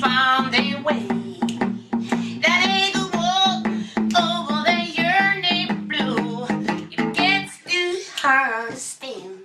found their way. That ain't the wall over there, your name blue. It gets too hard to stand.